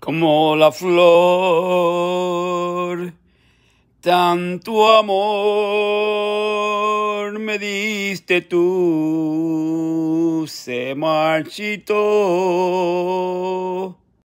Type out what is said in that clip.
como la flor. Tanto amor me diste tú, se marchitó